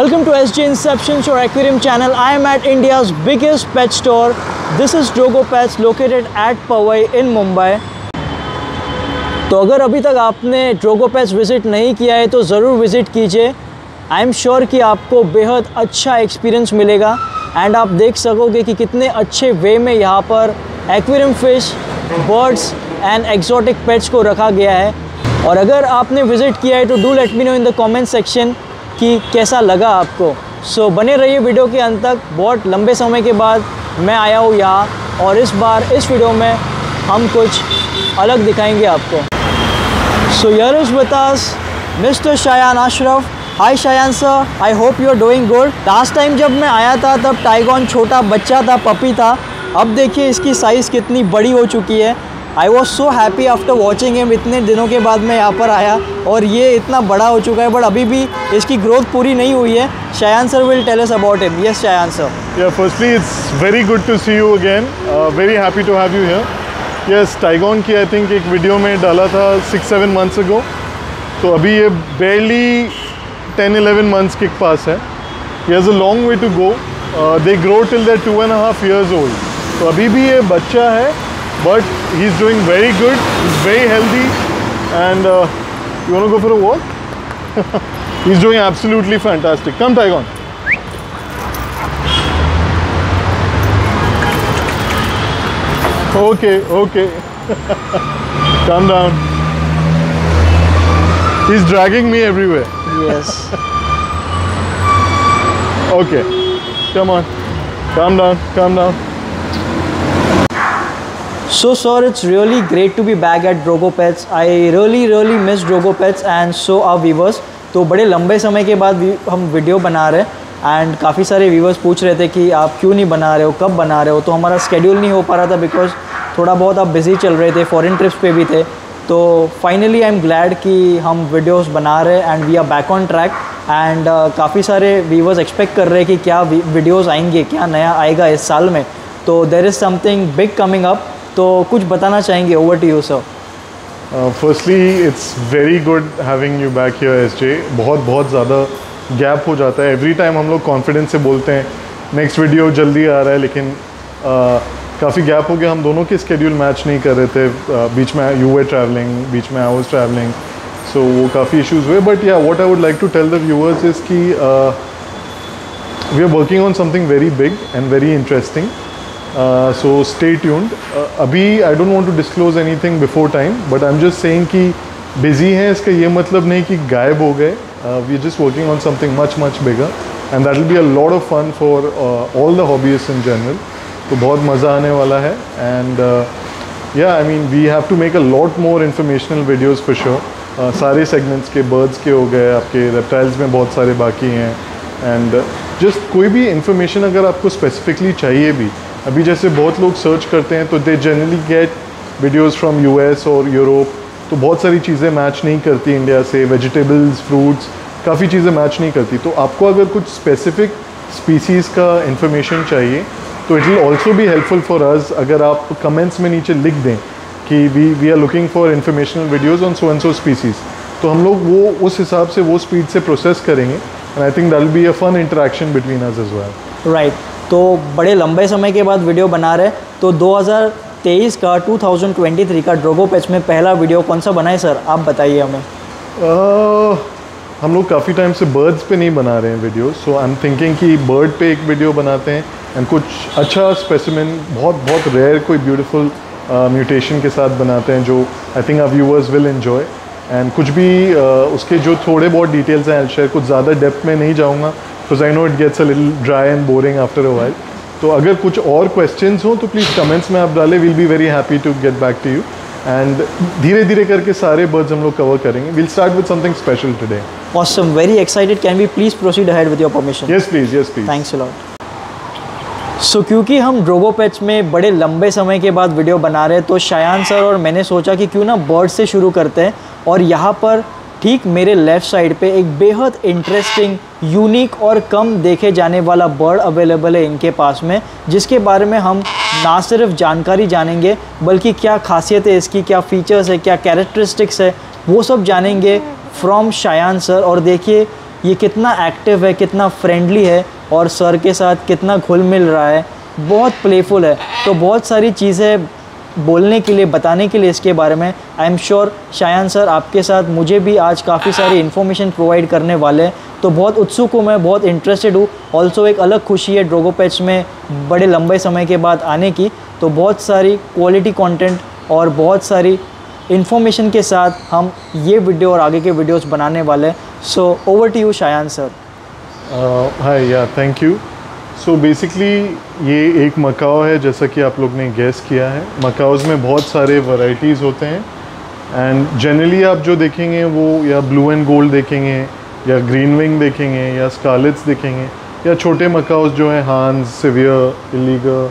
Welcome to SJ Inceptions or Aquarium channel. I am at India's biggest pet store. This is Drogo Pets, located at Powai in Mumbai. तो अगर अभी तक आपने Drogo पैस visit नहीं किया है तो ज़रूर विज़िट कीजिए आई एम श्योर कि आपको बेहद अच्छा एक्सपीरियंस मिलेगा एंड आप देख सकोगे कि कितने अच्छे वे में यहाँ पर aquarium fish birds and exotic pets को रखा गया है और अगर आपने विज़िट किया है तो do let me know in the comment section कि कैसा लगा आपको? सो so, बने रहिए वीडियो के अंत तक। बहुत लंबे समय के बाद मैं आया हूँ यहाँ और इस बार इस वीडियो में हम कुछ अलग दिखाएँगे आपको। So here's Mr Shayan Ashraf hi Shayan sir I hope you are doing good last time जब मैं आया था तब टाइगॉन छोटा बच्चा था पपी था। अब देखिए इसकी साइज़ कितनी बड़ी हो चुकी है। I was so happy after watching him इतने दिनों के बाद मैं यहाँ पर आया और ये इतना बड़ा हो चुका है बट अभी भी इसकी ग्रोथ पूरी नहीं हुई है। Shayan sir will tell us about him yes Shayan sir firstly it's very good to see you again very happy to have you here yes tigon की आई थिंक एक वीडियो में डाला था सिक्स सेवन मंथ्स अगो तो अभी ये barely ten eleven months के पास है। ये is a long way to go they grow till they two and half years old तो अभी भी ये बच्चा है but he's doing very good. He's very healthy and uh, you want to go for a walk? he's doing absolutely fantastic. Come Tygon. Okay, okay. Calm down. He's dragging me everywhere. Yes. Okay. Come on. Calm down. Calm down. So sir, it's really great to be back at Drogo Pets. I really really miss Drogo Pets and so our viewers. तो बड़े लंबे समय के बाद हम video बना रहे हैं एंड काफ़ी सारे व्यूवर्स पूछ रहे थे कि आप क्यों नहीं बना रहे हो कब बना रहे हो तो हमारा स्केड्यूल नहीं हो पा रहा था बिकॉज़ थोड़ा बहुत आप बिज़ी चल रहे थे फॉरेन ट्रिप्स पे भी थे तो फाइनली आई एम ग्लैड कि हम वीडियोस बना रहे हैं and we are back on track and काफ़ी सारे व्यूवर्स एक्सपेक्ट कर रहे हैं कि क्या वीडियोस आएँगे क्या नया आएगा इस साल में तो there is something big coming up तो कुछ बताना चाहेंगे? Over to you sir Uh, firstly, it's very good having you back here, SJ. बहुत बहुत ज़्यादा गैप हो जाता है। एवरी टाइम हम लोग कॉन्फिडेंस से बोलते हैं नेक्स्ट वीडियो जल्दी आ रहा है लेकिन काफ़ी गैप हो गया। हम दोनों के स्केड्यूल मैच नहीं कर रहे थे। Uh, बीच में यू वे ट्रैवलिंग बीच में आई वॉज़ ट्रैवलिंग सो वो काफ़ी इश्यूज़ हुए। But yeah what I would like to tell the viewers is की we are working on something very big and very interesting so stay tuned अभी I don't want to disclose anything before time but I am just saying कि busy हैं इसका ये मतलब नहीं कि गायब हो गए। We are just working on something much much bigger and that will be a lot of fun for all the hobbies in general तो बहुत मज़ा आने वाला है and yeah I mean we have to make a lot more informational videos for sure सारे segments के birds के हो गए, आपके रेप्टाइल्स में बहुत सारे बाकी हैं एंड जस्ट कोई भी इंफॉर्मेशन अगर आपको स्पेसिफिकली चाहिए भी अभी जैसे बहुत लोग सर्च करते हैं तो they generally get videos from US और यूरोप तो बहुत सारी चीज़ें मैच नहीं करती इंडिया से वेजिटेबल्स फ्रूट्स काफ़ी चीज़ें मैच नहीं करती। तो आपको अगर कुछ स्पेसिफिक स्पीसीज़ का इंफॉर्मेशन चाहिए तो इट विल ऑल्सो भी हेल्पफुल फॉर अस अगर आप कमेंट्स में नीचे लिख दें कि we we are looking for informational videos on so and so species तो हम लोग वो, उस हिसाब से वो स्पीड से प्रोसेस करेंगे and I think that be a fun interaction between us as well right तो बड़े लंबे समय के बाद वीडियो बना रहे तो 2023 का 2023 का ड्रोगो पैच में पहला वीडियो कौन सा बनाए सर? आप बताइए हमें। Uh, हम लोग काफ़ी टाइम से बर्ड्स पे नहीं बना रहे हैं video so I am thinking कि बर्ड पे एक वीडियो बनाते हैं एंड कुछ अच्छा स्पेसिमिन बहुत बहुत रेयर कोई ब्यूटीफुल म्यूटेशन uh, के साथ बनाते हैं जो I think are viewers will enjoy and कुछ भी uh, उसके जो थोड़े बहुत डिटेल्स हैं शेयर कुछ ज़्यादा डेप्थ में नहीं जाऊँगा because I know it gets a little dry and boring after a while तो अगर कुछ और क्वेश्चंस हो तो प्लीज़ कमेंट्स में आप डालें. Will be very happy to get back to you and धीरे धीरे करके सारे बर्ड्स हम लोग कवर करेंगे. Will start with something special today awesome. Very excited. Can we please proceed ahead with your permission? Yes please yes please thanks lot so क्योंकि हम Drogo में बड़े लंबे समय के बाद वीडियो बना रहे हैं तो शायान सर और मैंने सोचा कि क्यों ना बर्ड से शुरू करते हैं और यहाँ पर ठीक मेरे लेफ़्ट साइड पे एक बेहद इंटरेस्टिंग यूनिक और कम देखे जाने वाला बर्ड अवेलेबल है इनके पास में, जिसके बारे में हम ना सिर्फ़ जानकारी जानेंगे, बल्कि क्या खासियत है इसकी, क्या फीचर्स है, क्या कैरेक्टरिस्टिक्स है, वो सब जानेंगे फ्रॉम शायान सर और देखिए, ये कितना एक्टिव है, कितना फ्रेंडली है, और सर के साथ कितना घुल मिल रहा है। बहुत प्लेफुल है। तो बहुत सारी चीज़ें बोलने के लिए, बताने के लिए इसके बारे में। I am sure Shayan sir आपके साथ, मुझे भी आज काफ़ी सारी इन्फॉर्मेशन प्रोवाइड करने वाले हैं। तो बहुत उत्सुक हूँ मैं, बहुत इंटरेस्टेड हूँ। ऑल्सो एक अलग खुशी है ड्रोगो पैच में बड़े लंबे समय के बाद आने की। तो बहुत सारी क्वालिटी कंटेंट और बहुत सारी इन्फॉर्मेशन के साथ हम ये वीडियो और आगे के वीडियोस बनाने वाले हैं। So over to you Shayan sir hi yeah thank you so basically ये एक मकाओ है, जैसा कि आप लोग ने गैस किया है। मकाओज़ में बहुत सारे वैरायटीज़ होते हैं। एंड जनरली आप जो देखेंगे, वो या ब्लू एंड गोल्ड देखेंगे, या ग्रीन विंग देखेंगे, या स्कारलेट्स देखेंगे, या छोटे मकाओज जो हैं हांस सिवियर इलीगर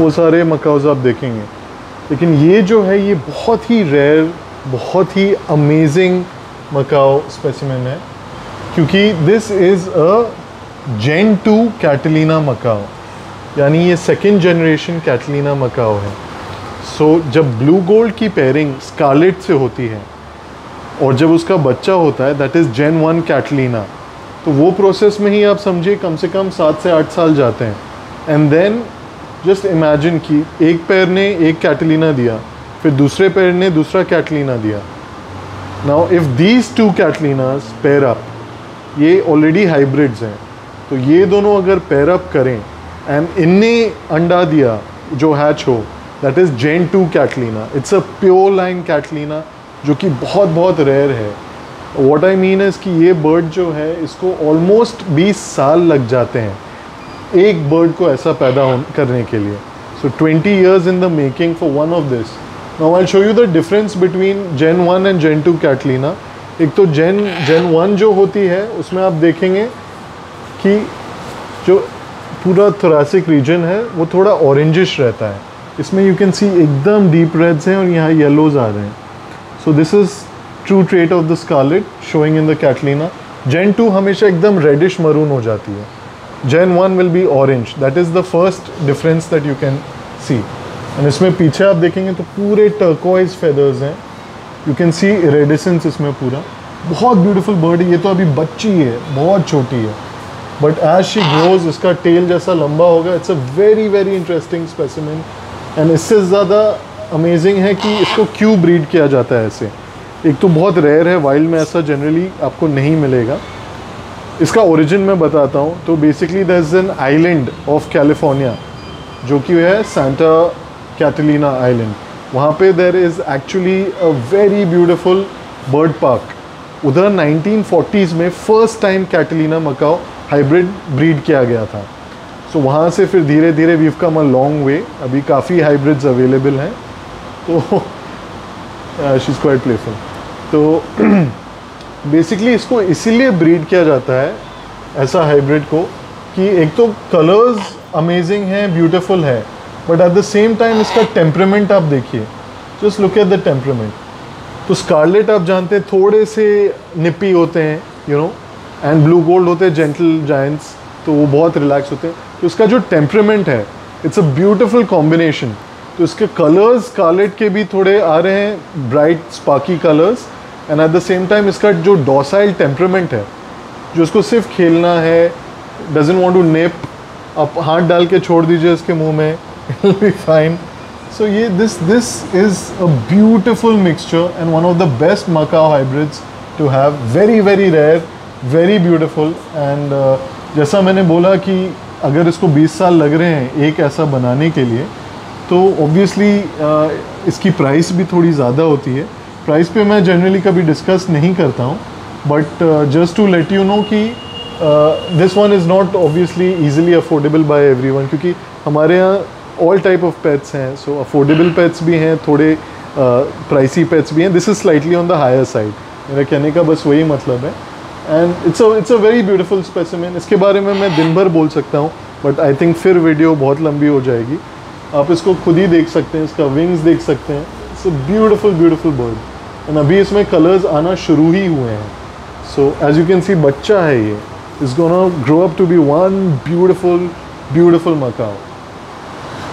वो सारे मकाओज आप देखेंगे। लेकिन ये जो है, ये बहुत ही रेयर बहुत ही अमेजिंग मकाओ स्पेसिमेन है। क्योंकि this is a gen two Catalina macaw यानी ये सेकेंड जनरेशन कैटलिना मकाओ है। सो so, जब ब्लू गोल्ड की पेयरिंग स्कारलेट से होती है और जब उसका बच्चा होता है that is gen one Catalina तो वो प्रोसेस में ही आप समझिए कम से कम सात से आठ साल जाते हैं। एंड देन जस्ट इमेजिन कि एक पैर ने एक कैटलिना दिया फिर दूसरे पैर ने दूसरा कैटलिना दिया। Now if these two Catalinas pair up ये ऑलरेडी हाइब्रिड्स हैं। तो ये दोनों अगर पेयर अप करें एंड इनने अंडा दिया जो हैच हो that is gen two Catalina it's a pure line Catalina जो कि बहुत बहुत रेयर है. वॉट आई मीन इज़ कि ये बर्ड जो है, इसको ऑलमोस्ट 20 साल लग जाते हैं, एक बर्ड को ऐसा पैदा करने के लिए. So 20 years in the making for one of this now I show you the difference between gen one and gen two Catalina एक तो जेन जेन वन जो होती है, उसमें आप देखेंगे कि जो पूरा थोरासिक रीजन है, वो थोड़ा ऑरेंजिश रहता है। इसमें यू कैन सी एकदम डीप रेड्स हैं और यहाँ येलोज आ रहे हैं। So this is true trait of the scarlet showing in the Catalina gen two हमेशा एकदम रेडिश मरून हो जाती है। Gen one will be orange that is the first difference that you can see and इसमें पीछे आप देखेंगे तो पूरे टर्कोइज फेदर्स हैं। यू कैन सी रेडिसेंस इसमें पूरा। बहुत ब्यूटीफुल बर्ड है। ये तो अभी बच्ची है। बहुत छोटी है। बट एज शी ग्रोज इसका टेल जैसा लंबा होगा it's a very very interesting specimen and इससे ज़्यादा अमेजिंग है कि इसको क्यों ब्रीड किया जाता है ऐसे एक तो बहुत रेयर है वाइल्ड में ऐसा जनरली आपको नहीं मिलेगा इसका ओरिजिन मैं बताता हूँ तो basically there is an island of California जो कि है सेंटा कैटलिना आइलैंड वहाँ पे there is actually a very beautiful bird park उधर 1940s में first time Catalina macaw hybrid breed किया गया था। सो so, वहाँ से फिर धीरे धीरे वीव कम अ लॉन्ग वे अभी काफ़ी हाइब्रिड्स अवेलेबल हैं। तो शी इज़ क्वाइट प्लेफुल तो बेसिकली इसको इसीलिए ब्रीड किया जाता है ऐसा हाइब्रिड को कि एक तो कलर्स अमेजिंग हैं ब्यूटीफुल है but at the same time इसका टेम्परमेंट आप देखिए। Just look at the temperament तो स्कारलेट आप जानते हैं थोड़े से निपी होते हैं you know and blue gold होते हैं जेंटल जाइंट्स तो वो बहुत रिलैक्स होते हैं। तो इसका जो टेम्परमेंट है इट्स अ ब्यूटिफुल कॉम्बिनेशन तो इसके कलर्स स्कारलेट के भी थोड़े आ रहे हैं bright sparky colours and at the same time इसका जो डॉसाइल टेम्परमेंट है, जो उसको सिर्फ़ खेलना है डजेंट वॉन्ट टू नेप आप हाथ डाल के छोड़ दीजिए इसके मुँह में फाइन सो ये this this is a beautiful mixture and one of the best macaw hybrids to have very very rare very beautiful and जैसा मैंने बोला कि अगर इसको 20 साल लग रहे हैं एक ऐसा बनाने के लिए तो ऑब्वियसली इसकी प्राइस भी थोड़ी ज़्यादा होती है। प्राइस पे मैं जनरली कभी डिस्कस नहीं करता हूँ। But just to let you know कि this one is not obviously easily affordable by everyone क्योंकि हमारे यहाँ ऑल टाइप ऑफ़ पेट्स हैं। सो अफोर्डेबल पेट्स भी हैं थोड़े प्राइसी uh, पेट्स भी हैं। This is slightly on the higher side मेरा कहने का बस वही मतलब है। And it's it's a very beautiful specimen इसके बारे में मैं दिन भर बोल सकता हूँ बट आई थिंक फिर वीडियो बहुत लंबी हो जाएगी। आप इसको खुद ही देख सकते हैं, इसका विंग्स देख सकते हैं। It's a beautiful beautiful bird and अभी इसमें कलर्स आना शुरू ही हुए हैं। So as you can see बच्चा है ये। Is gonna grow up to be one beautiful beautiful macaw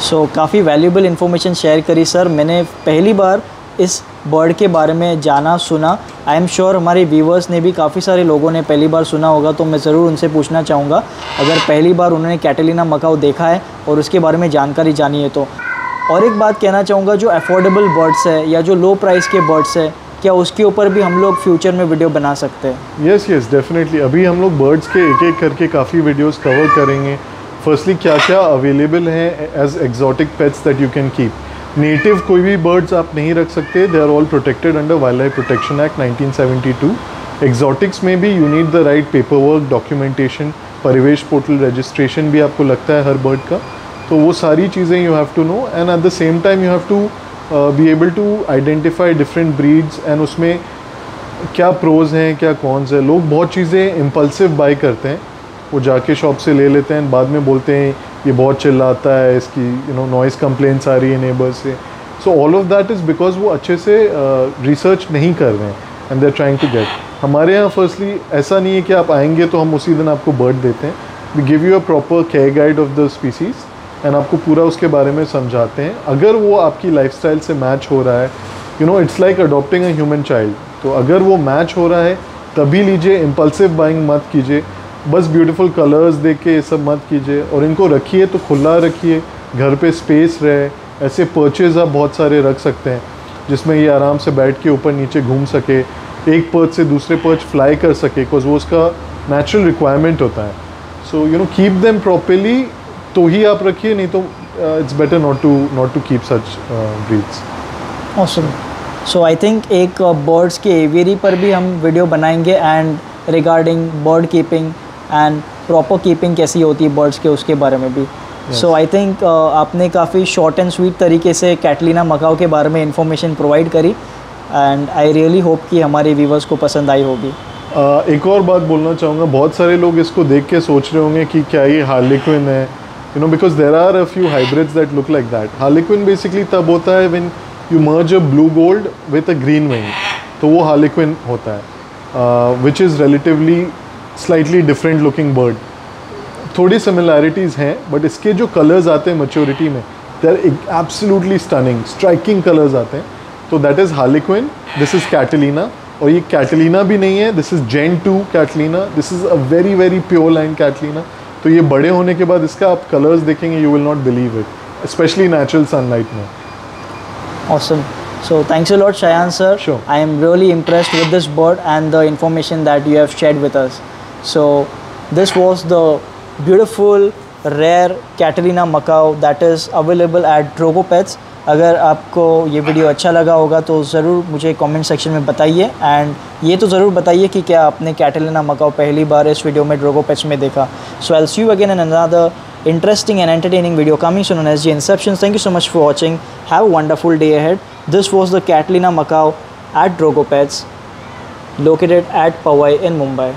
so काफ़ी वैल्यूबल इन्फॉर्मेशन शेयर करी सर मैंने पहली बार इस बर्ड के बारे में जाना, सुना। आई एम श्योर हमारे व्यूवर्स ने भी काफ़ी सारे लोगों ने पहली बार सुना होगा तो मैं ज़रूर उनसे पूछना चाहूँगा। अगर पहली बार उन्होंने कैटेलिना मकाओ देखा है और उसके बारे में जानकारी जानी है तो। और एक बात कहना चाहूँगा, जो अफोर्डेबल बर्ड्स है या जो लो प्राइस के बर्ड्स है, क्या उसके ऊपर भी हम लोग फ्यूचर में वीडियो बना सकते हैं? यस यस डेफिनेटली अभी हम लोग बर्ड्स के एक एक करके काफ़ी वीडियोस कवर करेंगे। फर्स्टली क्या क्या अवेलेबल हैं as exotic pets that you can keep native कोई भी बर्ड्स आप नहीं रख सकते। They are all protected under wildlife protection act 1972 exotics में भी you need the right paperwork documentation Parivesh portal registration भी आपको लगता है हर बर्ड का। तो वो सारी चीज़ें you have to know and at the same time you have to be able to identify different breeds and उसमें क्या प्रोज हैं, क्या कॉन्स है। लोग बहुत चीज़ें इम्पल्सिव बाई करते हैं। वो जाके शॉप से ले लेते हैं, बाद में बोलते हैं ये बहुत चिल्लाता है इसकी यू नो नॉइज़ कंप्लेंट्स आ रही है नेबर्स से। So all of that is because वो अच्छे से रिसर्च uh, नहीं कर रहे हैं and they're trying to get हमारे यहाँ फर्स्टली ऐसा नहीं है कि आप आएँगे तो हम उसी दिन आपको बर्ड देते हैं। We give you a proper care guide of the species and आपको पूरा उसके बारे में समझाते हैं। अगर वो आपकी लाइफ से मैच हो रहा है you know it's like adopting a human child तो अगर वो मैच हो रहा है तभी लीजिए इम्पल्सिव बाइंग मत कीजिए। बस ब्यूटीफुल कलर्स देख के ये सब मत कीजिए। और इनको रखिए तो खुला रखिए, घर पे स्पेस रहे। ऐसे पर्चेज आप बहुत सारे रख सकते हैं, जिसमें ये आराम से बैठ के ऊपर नीचे घूम सके। एक पर्च से दूसरे पर्च फ्लाई कर सके बिकॉज़ वो उसका नेचुरल रिक्वायरमेंट होता है। So you know keep them properly तो ही आप रखिए, नहीं तो it's better not to not to keep such breeds awesome so I think एक बर्ड्स के एवियरी पर भी हम वीडियो बनाएँगे and regarding bird keeping and proper keeping कैसी होती है बर्ड्स के उसके बारे में भी. सो आई थिंक आपने काफ़ी शॉर्ट एंड स्वीट तरीके से कैटलिना मकाओ के बारे में इंफॉर्मेशन प्रोवाइड करी एंड आई रियली होप कि हमारे व्यूवर्स को पसंद आई होगी. Uh, एक और बात बोलना चाहूँगा बहुत सारे लोग इसको देख के सोच रहे होंगे कि क्या ये हार्लिक्विन है you know because there are a few hybrids that look like that. Harlequin basically तब होता है when you merge a blue gold with a green wing तो वो harlequin होता है uh, which is relatively slightly different looking bird थोड़ी similarities हैं but इसके जो कलर्स आते हैं मच्योरिटी में they are absolutely stunning striking colours आते हैं. तो that is harlequin this is Catalina और ये कैटलिना भी नहीं है this is gen two Catalina this is a very very pure line Catalina तो ये बड़े होने के बाद इसका आप कलर्स देखेंगे you will not believe it specially natural sunlight में. Awesome so thanks you lot Shayan sir I am really impressed with this bird and the information that you have share with us so, this was the beautiful, rare Catalina Macau that is available at Drogo Pets. अगर आपको ये video अच्छा लगा होगा तो ज़रूर मुझे comment section में बताइए। एंड ये तो ज़रूर बताइए कि क्या आपने कैटलिना मकाओ पहली बार इस वीडियो में ड्रोगो पेच में देखा। So I'll see you again in another interesting and entertaining video coming soon S G Inception thank you so much for watching have wonderful day head this was the Catalina macaw at Drogo pets located at Powai in Mumbai